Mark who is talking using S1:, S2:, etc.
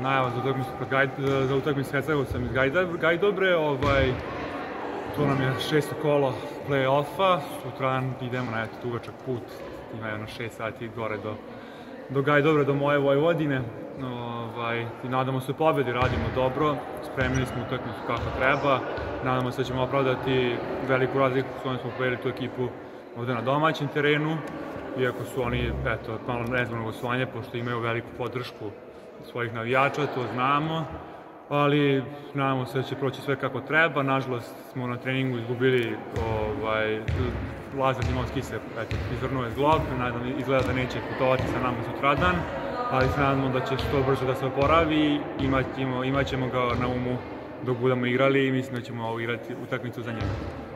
S1: najava za utakmicu Gajd, za utakmicu Hercegovcem iz Gajdobre, ovaj, to nam je šesto kolo play-offa, sutradan idemo na eto, dugačak put, ima jedno šest sati gore do, do Gajdobre, do moje Vojvodine, ovaj, i nadamo se pobedi, radimo dobro, spremili smo utakmicu kako treba, nadamo se da ćemo opravdati veliku razliku s kojom smo pobedili tu ekipu ovde na domaćem terenu, iako su oni, eto, malo nezvanog osvanja, pošto imaju veliku podršku svojih navijača, to znamo, ali se da će proći sve kako treba. Nažalost smo na treningu izgubili ovaj, Lazar Dimovski se eto, izvrnuo je zglob, nadam, izgleda da neće putovati sa nama sutradan, ali se nadamo da će što brzo da se oporavi, imat, imaćemo ga na umu dok budemo igrali i mislim da ćemo igrati utakmicu za njega.